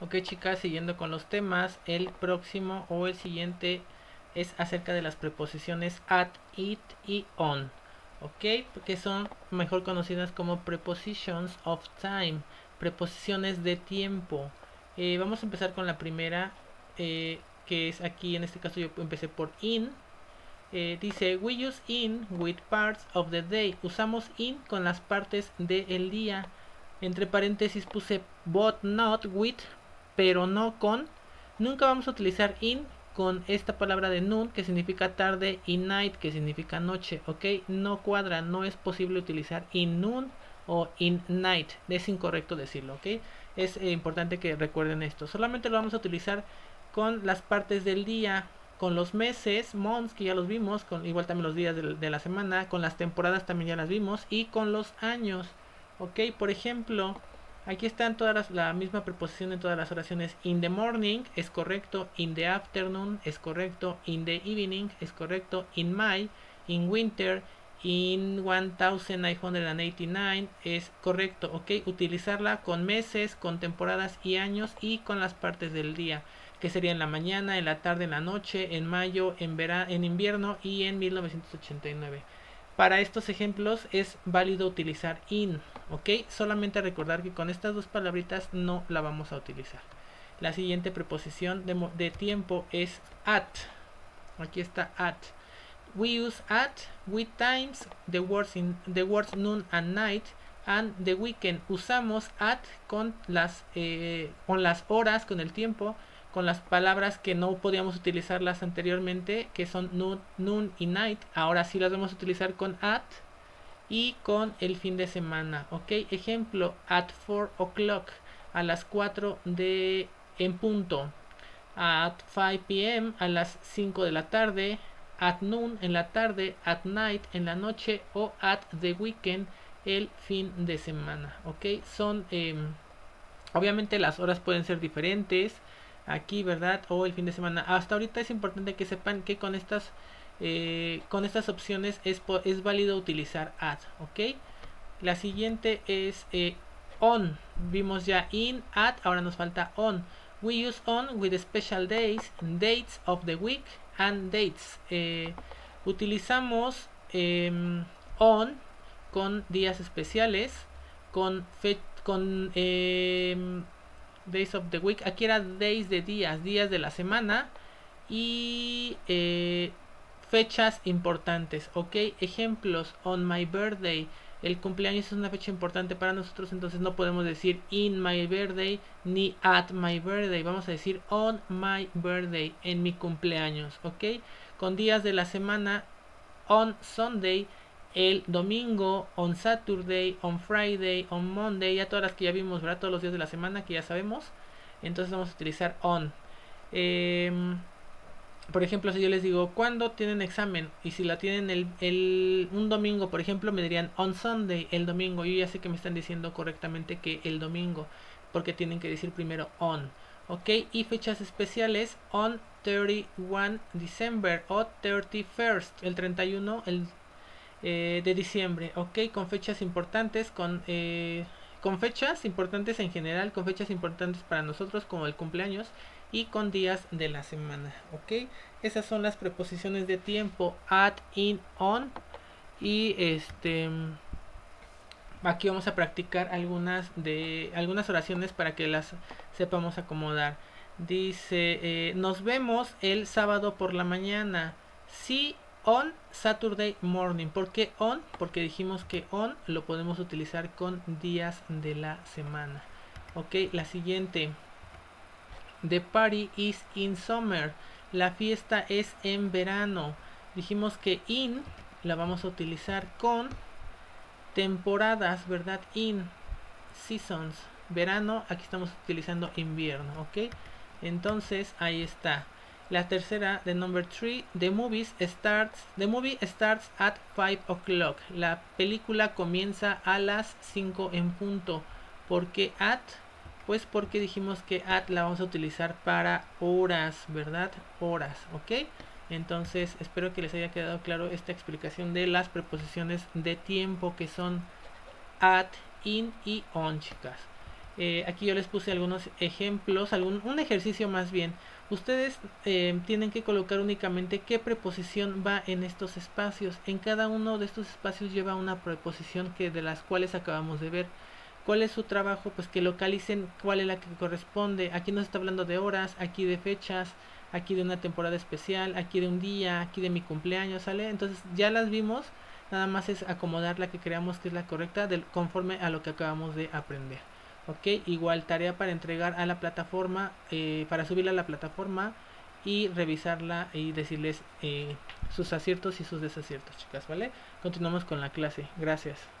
Ok chicas, siguiendo con los temas, el próximo o el siguiente es acerca de las preposiciones at, it y on. Ok, que son mejor conocidas como prepositions of time, preposiciones de tiempo. Eh, vamos a empezar con la primera, eh, que es aquí, en este caso yo empecé por in. Eh, dice, we use in with parts of the day. Usamos in con las partes del día. Entre paréntesis puse but not with, pero no con. Nunca vamos a utilizar in con esta palabra de noon que significa tarde y night que significa noche, ¿ok? No cuadra, no es posible utilizar in noon o in night, es incorrecto decirlo, ¿ok? Es eh, importante que recuerden esto. Solamente lo vamos a utilizar con las partes del día, con los meses, months que ya los vimos, con igual también los días de, de la semana, con las temporadas también ya las vimos y con los años, ¿ok? Por ejemplo, Aquí están todas las, la misma preposición en todas las oraciones. In the morning es correcto. In the afternoon es correcto. In the evening es correcto. In May, in winter, in 1989 es correcto. Ok, utilizarla con meses, con temporadas y años y con las partes del día. Que sería en la mañana, en la tarde, en la noche, en mayo, en, verano, en invierno y en 1989. Para estos ejemplos es válido utilizar in, ¿ok? Solamente recordar que con estas dos palabritas no la vamos a utilizar. La siguiente preposición de, tiempo es at. Aquí está at. We use at with times, the words, in, the words noon and night, and the weekend. Usamos at con las, eh, con las horas, con el tiempo, con las palabras que no podíamos utilizarlas anteriormente, que son noon, y night. Ahora sí las vamos a utilizar con at y con el fin de semana. Ok, ejemplo, at 4 o'clock, a las 4 de en punto. At 5 pm, a las 5 de la tarde. At noon, en la tarde. At night, en la noche. O at the weekend, el fin de semana. Ok, son. Em, obviamente las horas pueden ser diferentes aquí, ¿verdad? O el fin de semana. Hasta ahorita es importante que sepan que con estas eh, con estas opciones es, es válido utilizar add, ¿ok? La siguiente es eh, on. Vimos ya in, at, ahora nos falta on. We use on with special days, dates of the week and dates. Eh, utilizamos em, on con días especiales, con, con eh, days of the week. Aquí era days de días, días de la semana y fechas importantes. Ok, ejemplos. On my birthday. El cumpleaños es una fecha importante para nosotros, entonces no podemos decir in my birthday ni at my birthday. Vamos a decir on my birthday, en mi cumpleaños. Ok, con días de la semana. On Sunday el domingo, on Saturday, on Friday, on Monday, ya todas las que ya vimos, ¿verdad? Todos los días de la semana que ya sabemos. Entonces vamos a utilizar on. Em, por ejemplo, si yo les digo, ¿cuándo tienen examen? Y si la tienen el, el, un domingo, por ejemplo, me dirían on Sunday, el domingo. Yo ya sé que me están diciendo correctamente que el domingo, porque tienen que decir primero on. ¿Ok? Y fechas especiales, on 31 December o 31st, el 31, el eh, de diciembre, ok, con fechas importantes, con, eh, con fechas importantes en general, con fechas importantes para nosotros como el cumpleaños y con días de la semana, ok. Esas son las preposiciones de tiempo, at, in, on y este aquí vamos a practicar algunas de algunas oraciones para que las sepamos acomodar. Dice, eh, nos vemos el sábado por la mañana. Sí on Saturday morning. ¿Por qué on? Porque dijimos que on lo podemos utilizar con días de la semana. Ok, la siguiente. The party is in summer. La fiesta es en verano. Dijimos que in la vamos a utilizar con temporadas, ¿verdad? In seasons. Verano, aquí estamos utilizando invierno, ¿ok? Entonces, ahí está. La tercera, de number 3, the movies starts, the movie starts at 5 o'clock. La película comienza a las 5 en punto. ¿Por qué at? Pues porque dijimos que at la vamos a utilizar para horas, ¿verdad? Horas, ¿ok? Entonces espero que les haya quedado claro esta explicación de las preposiciones de tiempo que son at, in y on, chicas. Eh, aquí yo les puse algunos ejemplos, algún, un ejercicio más bien. Ustedes eh, tienen que colocar únicamente qué preposición va en estos espacios. En cada uno de estos espacios lleva una preposición que de las cuales acabamos de ver. ¿Cuál es su trabajo? Pues que localicen cuál es la que corresponde. Aquí nos está hablando de horas, aquí de fechas, aquí de una temporada especial, aquí de un día, aquí de mi cumpleaños, ¿sale? Entonces ya las vimos, nada más es acomodar la que creamos que es la correcta del, conforme a lo que acabamos de aprender. Ok, igual tarea para entregar a la plataforma, eh, para subirla a la plataforma y revisarla y decirles eh, sus aciertos y sus desaciertos, chicas, ¿vale? Continuamos con la clase. Gracias.